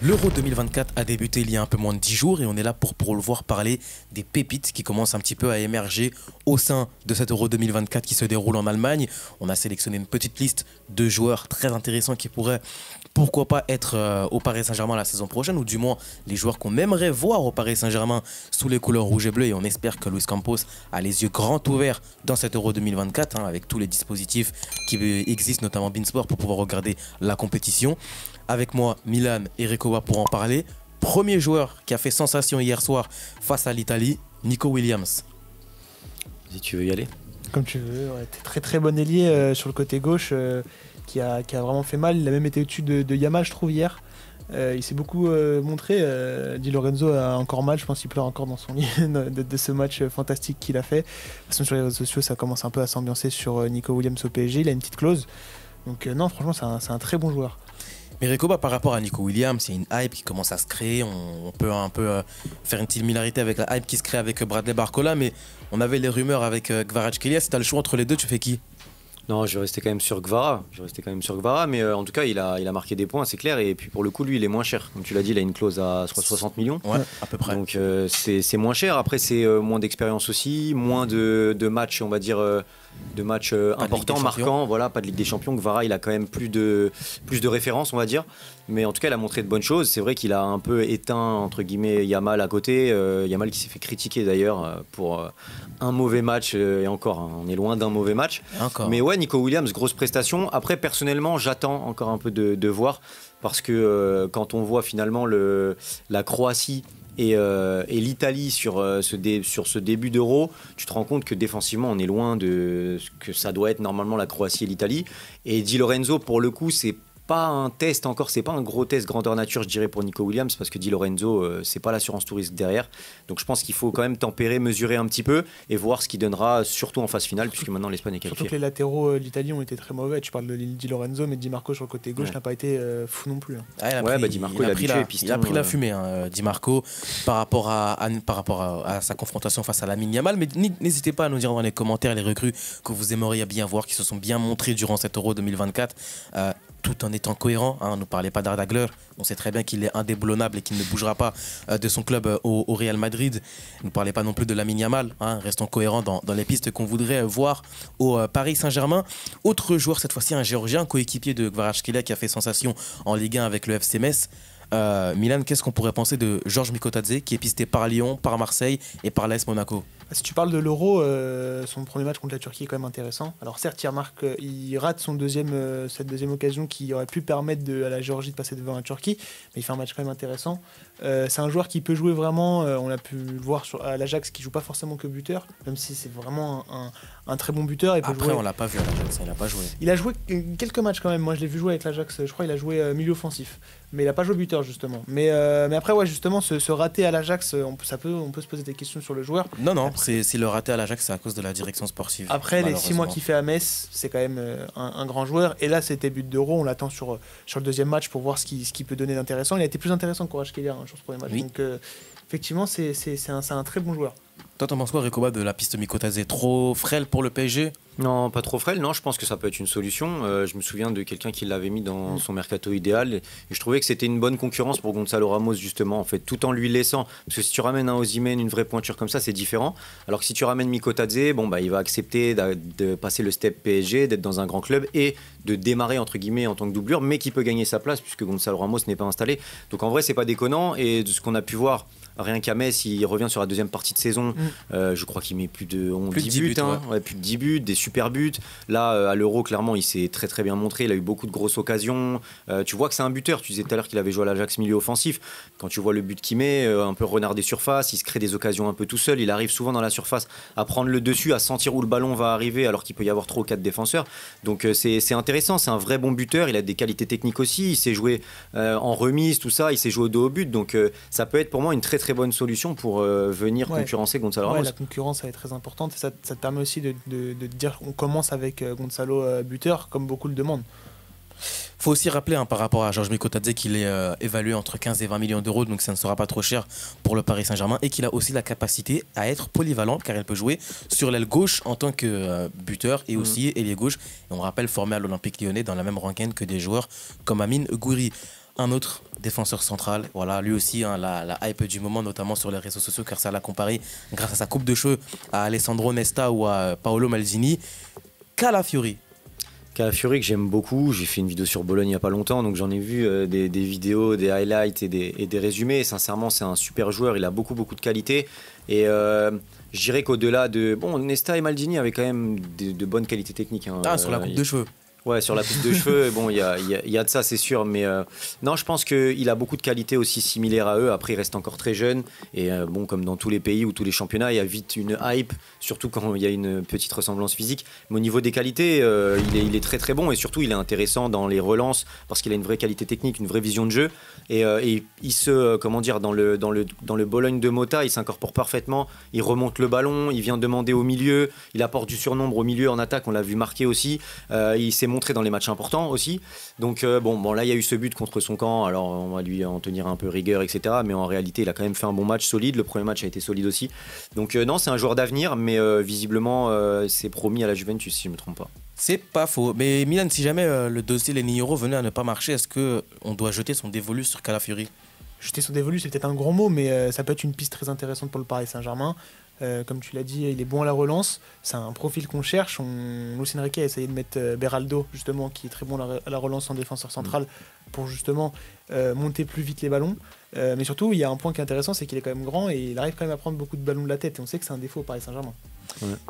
L'Euro 2024 a débuté il y a un peu moins de 10 jours et on est là pour, pour le voir parler des pépites qui commencent un petit peu à émerger au sein de cet Euro 2024 qui se déroule en Allemagne. On a sélectionné une petite liste de joueurs très intéressants qui pourraient, pourquoi pas, être euh, au Paris Saint-Germain la saison prochaine ou du moins les joueurs qu'on aimerait voir au Paris Saint-Germain sous les couleurs rouge et bleu et on espère que Luis Campos a les yeux grands ouverts dans cet Euro 2024 hein, avec tous les dispositifs qui existent, notamment Beansport, pour pouvoir regarder la compétition. Avec moi, Milan et Recoba pour en parler. Premier joueur qui a fait sensation hier soir face à l'Italie, Nico Williams. Si tu veux y aller. Comme tu veux, très très bon ailier euh, sur le côté gauche euh, qui, a, qui, a, vraiment fait mal. Il a même été au-dessus de, de Yamal, je trouve, hier. Euh, il s'est beaucoup montré. Di Lorenzo a encore mal, je pense qu'il pleure encore dans son lit de, ce match fantastique qu'il a fait. De toute façon, sur les réseaux sociaux, ça commence un peu à s'ambiancer sur Nico Williams au PSG. Il a une petite clause. Donc, non, franchement, c'est un, un, très bon joueur. Mais par rapport à Nico Williams, il y a une hype qui commence à se créer. On, peut un peu euh, faire une similarité avec la hype qui se crée avec Bradley Barcola, mais on avait les rumeurs avec euh, Kvaratskhelia. Si tu as le choix entre les deux, tu fais qui? Non, je vais rester quand même sur Gvara. Je vais rester quand même sur Gvara, mais euh, en tout cas, il a, il a marqué des points, c'est clair. Et puis pour le coup, lui, il est moins cher. Comme tu l'as dit, il a une clause à 60 millions. Ouais, à peu près. Donc c'est moins cher. Après, c'est moins d'expérience aussi, moins de, de matchs, on va dire de matchs euh, importants, marquants. Voilà, pas de Ligue des Champions. Gvara, il a quand même plus de, plus de références, on va dire. Mais en tout cas, il a montré de bonnes choses. C'est vrai qu'il a un peu éteint, entre guillemets, Yamal à côté. Euh, Yamal qui s'est fait critiquer d'ailleurs euh, pour un mauvais match. et encore, hein, on est loin d'un mauvais match. Mais ouais, Nico Williams, grosse prestation. Après, personnellement, j'attends encore un peu de, voir. Parce que quand on voit finalement le, la Croatie euh, et, l'Italie sur, euh, ce sur ce début d'Euro, tu te rends compte que défensivement, on est loin de ce que ça doit être normalement la Croatie et l'Italie. Et Di Lorenzo, pour le coup, c'est pas un test encore, c'est pas un gros test grandeur nature, je dirais, pour Nico Williams, parce que Di Lorenzo, euh, c'est pas l'assurance touriste derrière. Donc je pense qu'il faut quand même tempérer, mesurer un petit peu et voir ce qui donnera, surtout en phase finale, puisque maintenant l'Espagne est qualifiée. Surtout que les latéraux euh, d'Italie ont été très mauvais. Tu parles de Di Lorenzo, mais Di Marco sur le côté gauche n'a pas été euh, fou non plus. Hein. Ah, ouais, bah, Di Marco, il, a, pris la, il a pris la fumée, hein, Di Marco, par rapport, à, par rapport à, sa confrontation face à la Yamal. Mais n'hésitez pas à nous dire dans les commentaires les recrues que vous aimeriez bien voir, qui se sont bien montrés durant cet Euro 2024 tout en étant cohérent. Hein. Ne parlez pas d'Ardagler. On sait très bien qu'il est indéboulonnable et qu'il ne bougera pas euh, de son club euh, au, Real Madrid. Ne parlez pas non plus de la Yamal. Hein. Restons cohérents dans, les pistes qu'on voudrait voir au euh, Paris Saint-Germain. Autre joueur, cette fois-ci un Géorgien, coéquipier de Kvaratskhelia qui a fait sensation en Ligue 1 avec le FC. Milan, qu'est-ce qu'on pourrait penser de Georges Mikotadze qui est pisté par Lyon, par Marseille et par l'AS Monaco? Si tu parles de l'Euro, euh, son premier match contre la Turquie est quand même intéressant. Alors certes, il, remarque, il rate son deuxième, euh, cette deuxième occasion qui aurait pu permettre de, à la Géorgie de passer devant la Turquie, mais il fait un match quand même intéressant. Euh, c'est un joueur qui peut jouer vraiment, on a pu le voir sur, à l'Ajax, qui joue pas forcément que buteur, même si c'est vraiment un, très bon buteur. Après, jouer... on l'a pas vu à l'Ajax, il n'a pas joué. Il a joué quelques matchs quand même. Moi, je l'ai vu jouer avec l'Ajax. Je crois qu'il a joué milieu offensif, mais il n'a pas joué buteur justement. Mais, mais après, ouais, justement, ce, raté à l'Ajax, on, ça peut, on peut se poser des questions sur le joueur. Non, non, c'est le raté à l'Ajax, c'est à cause de la direction sportive. Après, les six mois qu'il fait à Metz, c'est quand même euh, un, grand joueur. Et là, c'était but d'euro. On l'attend sur, euh, sur le deuxième match pour voir ce qu'il ce peut donner d'intéressant. Il a été plus intéressant que Courage Keller hein, sur ce premier match. Donc, euh, effectivement, c'est un, un très bon joueur. Toi, t'en penses quoi, Recoba, de la piste Mikotazé? Trop frêle pour le PSG Non, pas trop frêle. Non, je pense que ça peut être une solution. Euh, je me souviens de quelqu'un qui l'avait mis dans mm. son mercato idéal. Et je trouvais que c'était une bonne concurrence pour Gonzalo Ramos, justement, en fait, tout en lui laissant. Parce que si tu ramènes un Ozymen, une vraie pointure comme ça, c'est différent. Alors que si tu ramènes Mikotadze, bon, bah, il va accepter de passer le step PSG, d'être dans un grand club et de démarrer, entre guillemets, en tant que doublure, mais qui peut gagner sa place puisque Gonzalo Ramos n'est pas installé. Donc en vrai, c'est pas déconnant. Et de ce qu'on a pu voir Rien qu'à Metz, il revient sur la deuxième partie de saison. Mm. Euh, je crois qu'il met plus de 10, buts, hein. plus de 10 buts, des super buts. Là, euh, à l'Euro, clairement, il s'est très très bien montré. Il a eu beaucoup de grosses occasions. Euh, tu vois que c'est un buteur. Tu disais tout à l'heure qu'il avait joué à l'Ajax milieu offensif. Quand tu vois le but qu'il met, un peu renard des surfaces, il se crée des occasions un peu tout seul. Il arrive souvent dans la surface à prendre le dessus, à sentir où le ballon va arriver, alors qu'il peut y avoir trois ou quatre défenseurs. Donc c'est intéressant. C'est un vrai bon buteur. Il a des qualités techniques aussi. Il sait jouer en remise, tout ça. Il sait jouer au dos au but. Donc ça peut être pour moi une très très bonne solution pour euh, venir concurrencer Gonzalo Ramos. la concurrence elle est très importante et ça, te permet aussi de, dire qu'on commence avec euh, Gonzalo euh, buteur comme beaucoup le demandent. faut aussi rappeler hein, par rapport à Georges Mikotadze qu'il est évalué entre 15 et 20 millions d'euros, donc ça ne sera pas trop cher pour le Paris Saint-Germain, et qu'il a aussi la capacité à être polyvalent, car il peut jouer sur l'aile gauche en tant que buteur et mhm. aussi ailier gauche. Et on rappelle formé à l'Olympique lyonnais dans la même rengaine que des joueurs comme Amine Gouiri. Un autre défenseur central. Voilà, lui aussi, hein, la, hype du moment, notamment sur les réseaux sociaux, car ça l'a comparé grâce à sa coupe de cheveux à Alessandro Nesta ou à Paolo Maldini. Calafiori. Calafiori que j'aime beaucoup. J'ai fait une vidéo sur Bologne il n'y a pas longtemps, donc j'en ai vu euh, des, vidéos, des highlights et des, résumés. sincèrement, c'est un super joueur. Il a beaucoup, beaucoup de qualité. Et euh, je dirais qu'au-delà de. Bon, Nesta et Maldini avaient quand même de, bonnes qualités techniques. Hein. Ah, sur la coupe de cheveux. Ouais, sur la coupe de cheveux, bon, il y a, y a, de ça, c'est sûr. Mais euh, non, je pense qu'il a beaucoup de qualités aussi similaires à eux. Après, il reste encore très jeune. Et euh, bon, comme dans tous les pays ou tous les championnats, il y a vite une hype, surtout quand il y a une petite ressemblance physique. Mais au niveau des qualités, euh, il, est, il, est, très très bon. Et surtout, il est intéressant dans les relances parce qu'il a une vraie qualité technique, une vraie vision de jeu. Et, et il se, comment dire, dans le, dans, le, dans le Bologne de Mota, il s'incorpore parfaitement. Il remonte le ballon, il vient demander au milieu. Il apporte du surnombre au milieu en attaque. On l'a vu marquer aussi. il s'est montré dans les matchs importants aussi. Donc euh, bon, bon, là il y a eu ce but contre son camp, alors on va lui en tenir un peu rigueur, etc. Mais en réalité, il a quand même fait un bon match solide. Le premier match a été solide aussi. Donc euh, non, c'est un joueur d'avenir, mais euh, visiblement c'est promis à la Juventus si je ne me trompe pas. C'est pas faux. Mais Milan, si jamais le dossier Lenny Euro venait à ne pas marcher, est-ce que on doit jeter son dévolu sur Calafiori Jeter son dévolu, c'est peut-être un grand mot, mais ça peut être une piste très intéressante pour le Paris Saint-Germain. Euh, comme tu l'as dit, il est bon à la relance. C'est un profil qu'on cherche. On... Lucien Riquet a essayé de mettre euh, Beraldo, justement, qui est très bon à la relance en défenseur central, pour justement euh, monter plus vite les ballons. mais surtout, il y a un point qui est intéressant, c'est qu'il est quand même grand et il arrive quand même à prendre beaucoup de ballons de la tête. Et on sait que c'est un défaut au Paris Saint-Germain.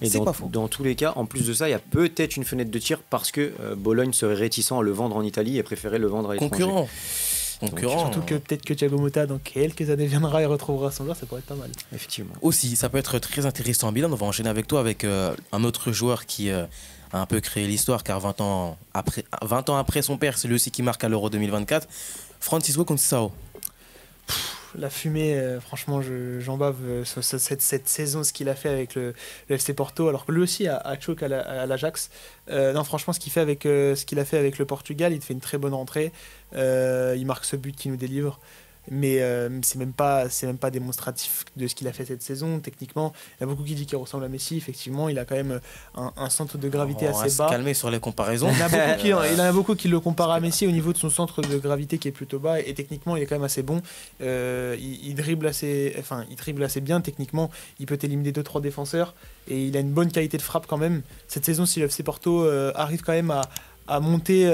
Et dans, pas faux. dans tous les cas, en plus de ça, il y a peut-être une fenêtre de tir parce que Bologne serait réticent à le vendre en Italie et préférait le vendre à l'étranger. Concurrent surtout que peut-être que Thiago Motta, dans quelques années, viendra et retrouvera son joueur, ça pourrait être pas mal. Effectivement. Aussi, ça peut être très intéressant. Milan, on va enchaîner avec toi avec euh, un autre joueur qui euh, a un peu créé l'histoire, car 20 ans après, 20 ans après son père, c'est lui aussi qui marque à l'Euro 2024. Francisco Conceição la fumée, euh, franchement, j'en bave euh, cette, saison, ce qu'il a fait avec le, FC Porto, alors que lui aussi a, a à l'Ajax. Euh, non, franchement, ce qu'il ce qu'il a fait avec le Portugal, il fait une très bonne rentrée. il marque ce but qu'il nous délivre mais euh, c'est même pas c'est même pas démonstratif de ce qu'il a fait cette saison techniquement. Il y a beaucoup qui disent qu'il ressemble à Messi effectivement. Il a quand même un, centre de gravité assez bas. calmer sur les comparaisons. Il y, en a beaucoup qui, il en a beaucoup qui le comparent à Messi au niveau de son centre de gravité qui est plutôt bas. Et, techniquement il est quand même assez bon. Euh, il, dribble assez enfin il dribble assez bien. Techniquement il peut éliminer 2-3 défenseurs. Et il a une bonne qualité de frappe quand même. Cette saison si le FC Porto euh, arrive quand même à, à monter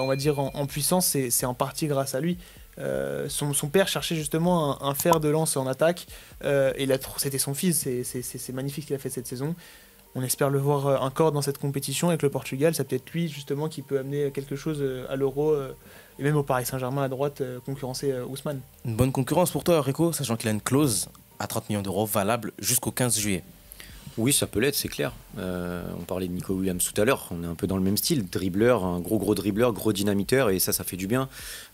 on va dire en, en puissance c'est en partie grâce à lui euh, son, père cherchait justement un, fer de lance en attaque euh, et c'était son fils, c'est magnifique ce qu'il a fait cette saison. On espère le voir euh, encore dans cette compétition avec le Portugal. C'est peut-être lui justement qui peut amener quelque chose à l'Euro et même au Paris Saint-Germain à droite concurrencer Ousmane. Une bonne concurrence pour toi, Rico, sachant qu'il a une clause à 30 millions d'euros valable jusqu'au 15 juillet. Oui, ça peut l'être, c'est clair. Euh, on parlait de Nico Williams tout à l'heure, on est un peu dans le même style, dribbleur, un gros gros dribbleur, gros dynamiteur, et ça, ça fait du bien.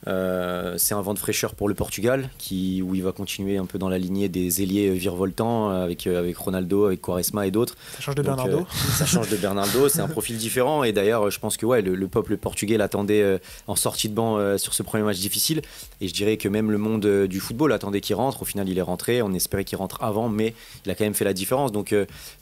Euh, c'est un vent de fraîcheur pour le Portugal, qui, où il va continuer un peu dans la lignée des ailiers virevoltants, avec, euh, avec Ronaldo, avec Quaresma et d'autres. Ça change de Bernardo. Ça change de Bernardo, c'est un profil différent, et d'ailleurs, je pense que ouais, le, peuple portugais l'attendait en sortie de banc sur ce premier match difficile, et je dirais que même le monde du football attendait qu'il rentre, au final il est rentré, on espérait qu'il rentre avant, mais il a quand même fait la différence, donc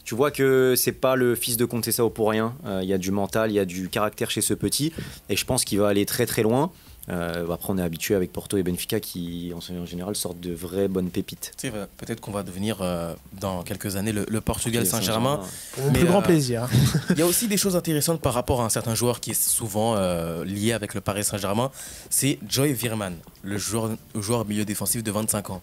tu vois que c'est pas le fils de Contessao pour rien. Euh, il y a du mental, il y a du caractère chez ce petit, et je pense qu'il va aller très très loin. Euh, après, on est habitué avec Porto et Benfica qui, en, général, sortent de vraies bonnes pépites. C'est vrai, peut-être qu'on va devenir euh, dans quelques années le, Portugal Saint-Germain. Pour plus grand plaisir. Il y a aussi des choses intéressantes par rapport à un certain joueur qui est souvent lié avec le Paris Saint-Germain. C'est Joy Virman, le joueur, le joueur milieu défensif de 25 ans.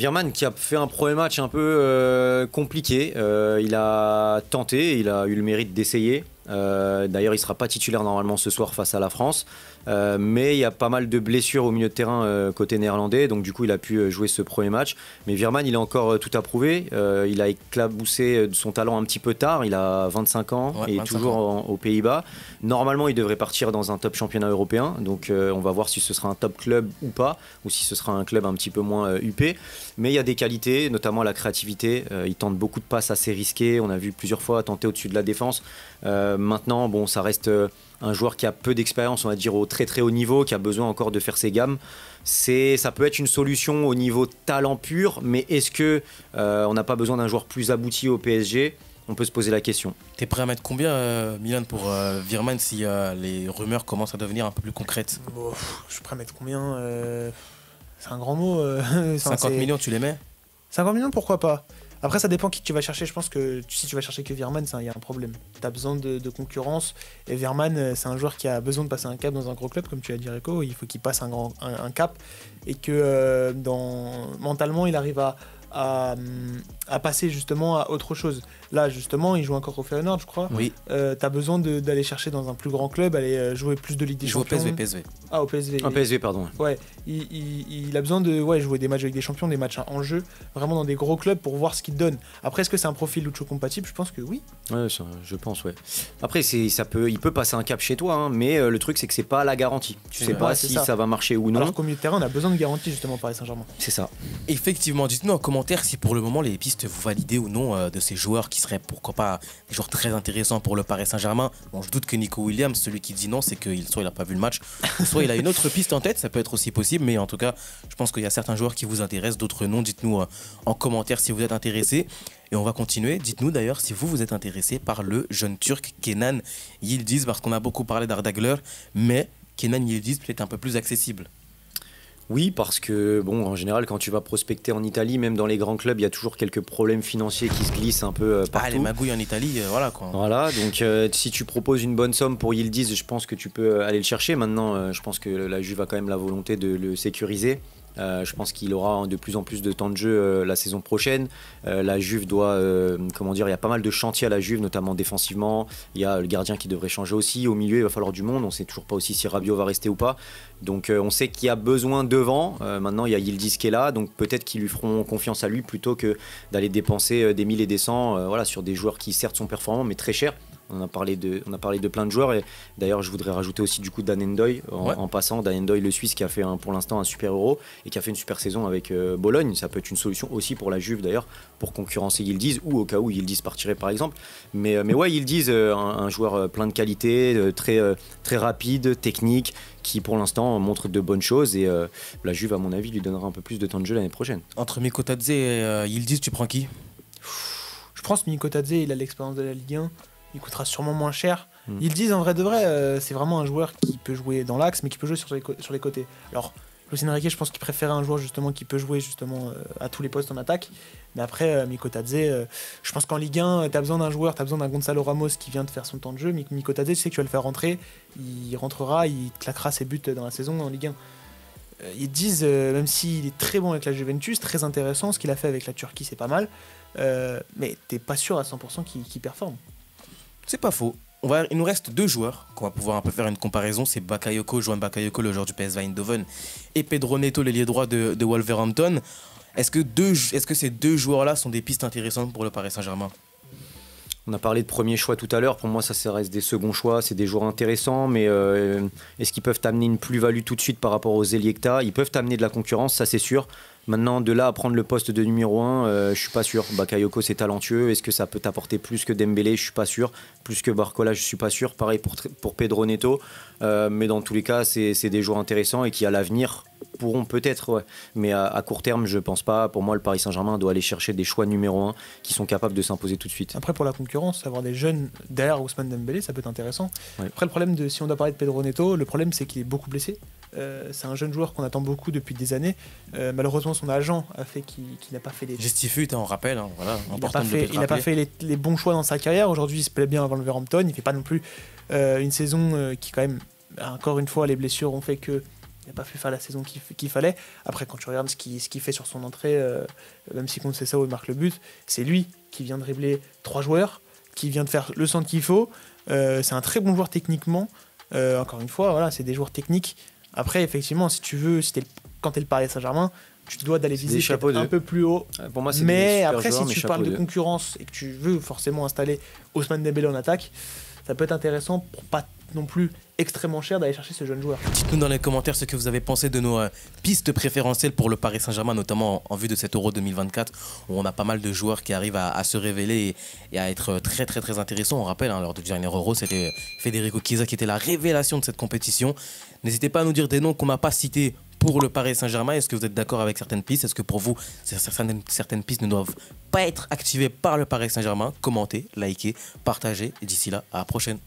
Virman qui a fait un premier match un peu euh, compliqué. Euh, il a tenté, il a eu le mérite d'essayer. Euh, d'ailleurs, il ne sera pas titulaire normalement ce soir face à la France. Euh, mais il y a pas mal de blessures au milieu de terrain euh, côté néerlandais, donc du coup il a pu euh, jouer ce premier match. Mais Virman, il a encore tout à prouver. il a éclaboussé son talent un petit peu tard. Il a 25 ans et toujours aux Pays-Bas. Normalement, il devrait partir dans un top championnat européen. Donc on va voir si ce sera un top club ou pas, ou si ce sera un club un petit peu moins huppé. Mais il y a des qualités, notamment la créativité. il tente beaucoup de passes assez risquées. On a vu plusieurs fois tenter au-dessus de la défense. maintenant, bon, ça reste un joueur qui a peu d'expérience, on va dire, au très très haut niveau, qui a besoin encore de faire ses gammes. C'est, ça peut être une solution au niveau talent pur, mais est-ce que euh, on n'a pas besoin d'un joueur plus abouti au PSG on peut se poser la question. T'es prêt à mettre combien, Milan, pour Virman si les rumeurs commencent à devenir un peu plus concrètes? Je suis prêt à mettre combien C'est un grand mot. 50 millions, tu les mets? 50 millions, pourquoi pas? Après, ça dépend qui tu vas chercher. Je pense que si tu vas chercher que Virman, il y a un problème. Tu as besoin de, concurrence. Et Virman, euh, c'est un joueur qui a besoin de passer un cap dans un gros club, comme tu as dit, Rico. Il faut qu'il passe un, grand, cap. Et que euh, mentalement, il arrive à, passer justement à autre chose. Là, justement, il joue encore au Feyenoord, je crois. Oui. Euh, tu as besoin d'aller chercher dans un plus grand club, aller euh, jouer plus de Ligue des Champions. Joue au PSV, Ah, au PSV. Au PSV, pardon. Ouais, il, a besoin de ouais, jouer des matchs avec des champions, des matchs en jeu, vraiment dans des gros clubs pour voir ce qu'il donne. Après, est-ce que c'est un profil Lucho compatible? Je pense que oui. Ouais, je pense, ouais. Après, ça peut, il peut passer un cap chez toi, hein, mais euh, le truc, c'est que c'est pas la garantie. Tu sais pas si ça. va marcher ou non. Alors qu'au milieu de terrain, on a besoin de garantie justement Paris Saint-Germain. C'est ça. Effectivement, dites-nous en commentaire si pour le moment les pistes vous validez ou non euh, de ces joueurs qui seraient pourquoi pas des joueurs très intéressants pour le Paris Saint-Germain. Bon, je doute que Nico Williams, celui qui dit non, c'est qu'il soit il n'a pas vu le match, soit il a une autre piste en tête, ça peut être aussi possible, mais en tout cas, je pense qu'il y a certains joueurs qui vous intéressent, d'autres non. Dites-nous euh, en commentaire si vous êtes intéressés. Et on va continuer. Dites-nous d'ailleurs si vous vous êtes intéressé par le jeune turc Kenan Yildiz, parce qu'on a beaucoup parlé d'Ardagler, mais Kenan Yildiz peut-être un peu plus accessible. Oui, parce que, bon, en général, quand tu vas prospecter en Italie, même dans les grands clubs, il y a toujours quelques problèmes financiers qui se glissent un peu euh, partout. Ah, les magouilles en Italie, euh, voilà quoi. Voilà, donc euh, si tu proposes une bonne somme pour Yildiz, je pense que tu peux aller le chercher. Maintenant, je pense que la Juve a quand même la volonté de le sécuriser. Euh, je pense qu'il aura de plus en plus de temps de jeu euh, la saison prochaine. Euh, la Juve doit, comment dire, il y a pas mal de chantiers à la Juve, notamment défensivement. Il y a le gardien qui devrait changer aussi. Au milieu, il va falloir du monde. On ne sait toujours pas aussi si Rabiot va rester ou pas. Donc on sait qu'il y a besoin devant. maintenant, il y a Yildiz qui est là, donc peut-être qu'ils lui feront confiance à lui plutôt que d'aller dépenser des milliers et des cents voilà, sur des joueurs qui certes sont performants mais très chers. On a parlé de, on a parlé de plein de joueurs et d'ailleurs je voudrais rajouter aussi du coup Dan Endoy en, passant. Dan Endoy le Suisse qui a fait pour l'instant un super euro et qui a fait une super saison avec euh, Bologne. Ça peut être une solution aussi pour la Juve d'ailleurs pour concurrencer Yildiz ou au cas où Yildiz partirait par exemple. Mais, euh, mais ouais Yildiz, euh, un, un, joueur plein de qualités, très, très rapide, technique qui pour l'instant montre de bonnes choses et la Juve à mon avis lui donnera un peu plus de temps de jeu l'année prochaine. Entre Mikotadze et Yildiz tu prends qui? Je pense que Mikotadze il a l'expérience de la Ligue 1 il coûtera sûrement moins cher. Mm. Ils disent en vrai de vrai, euh, c'est vraiment un joueur qui peut jouer dans l'axe, mais qui peut jouer sur les, sur les côtés. Alors, Lucien Enrique, je pense qu'il préférait un joueur justement qui peut jouer justement euh, à tous les postes en attaque. Mais après, euh, Miko Tadze, je pense qu'en Ligue 1, tu as besoin d'un joueur, tu as besoin d'un Gonzalo Ramos qui vient de faire son temps de jeu. Miko Tadze, tu sais que tu vas le faire rentrer, il rentrera, il claquera ses buts dans la saison en Ligue 1 ils disent, même s'il est très bon avec la Juventus, très intéressant, ce qu'il a fait avec la Turquie, c'est pas mal, mais t'es pas sûr à 100% qu'il performe. C'est pas faux. On il nous reste deux joueurs qu'on va pouvoir un peu faire une comparaison. C'est Bakayoko, Joan Bakayoko, le joueur du PSV Eindhoven, et Pedro Neto, l'ailier droit de, Wolverhampton. Est-ce que, que ces deux joueurs-là sont des pistes intéressantes pour le Paris Saint-Germain? On a parlé de premier choix tout à l'heure. Pour moi, ça, reste des seconds choix. C'est des joueurs intéressants, mais euh, est-ce qu'ils peuvent amener une plus-value tout de suite par rapport aux Eliecta Ils peuvent amener de la concurrence, ça c'est sûr. Maintenant, de là à prendre le poste de numéro 1, euh, je suis pas sûr. Bakayoko, c'est talentueux. Est-ce que ça peut t'apporter plus que Dembélé? Je suis pas sûr. Plus que Barcola, je suis pas sûr. Pareil pour, pour Pedro Neto. Euh, mais dans tous les cas, c'est des joueurs intéressants et qui, à l'avenir, pourront peut-être. Mais à, court terme, je pense pas. Pour moi, le Paris Saint-Germain doit aller chercher des choix numéro 1 qui sont capables de s'imposer tout de suite. Après, pour la concurrence, avoir des jeunes derrière Ousmane Dembélé, ça peut être intéressant. Après, le problème de si on doit parler de Pedro Neto, le problème c'est qu'il est beaucoup blessé. Euh, c'est un jeune joueur qu'on attend beaucoup depuis des années. Euh, malheureusement, son agent a fait qu'il n'a pas fait les. Gestifut, hein, on rappelle. Hein, voilà, il n'a pas fait, pas fait les, bons choix dans sa carrière. Aujourd'hui, il se plaît bien avant le Verhampton. Il fait pas non plus euh, une saison qui, quand même, encore une fois, les blessures ont fait que il n'a pas pu faire la saison qu'il fallait. Après, quand tu regardes ce qu'il fait sur son entrée, même si c'est ça où il marque le but, c'est lui qui vient de dribbler trois joueurs, qui vient de faire le centre qu'il faut. c'est un très bon joueur techniquement. encore une fois, voilà, c'est des joueurs techniques après, effectivement, si tu veux, si es quand tu es le Paris Saint-Germain, tu te dois d'aller viser un peu plus haut. Pour moi, mais après, si tu parles de concurrence et que tu veux forcément installer Ousmane Dembélé en attaque, ça peut être intéressant pour pas non plus extrêmement cher d'aller chercher ce jeune joueur. Dites-nous dans les commentaires ce que vous avez pensé de nos euh, pistes préférentielles pour le Paris Saint-Germain, notamment en, vue de cet Euro 2024, où on a pas mal de joueurs qui arrivent à, se révéler et, à être très très très intéressants. On rappelle, hein, lors du dernier Euro, c'était Federico Chiesa qui était la révélation de cette compétition. N'hésitez pas à nous dire des noms qu'on n'a pas cités pour le Paris Saint-Germain Est-ce que vous êtes d'accord avec certaines pistes? Est-ce que pour vous, certaines, pistes ne doivent pas être activées par le Paris Saint-Germain? Commentez, likez, partagez. D'ici là, à la prochaine.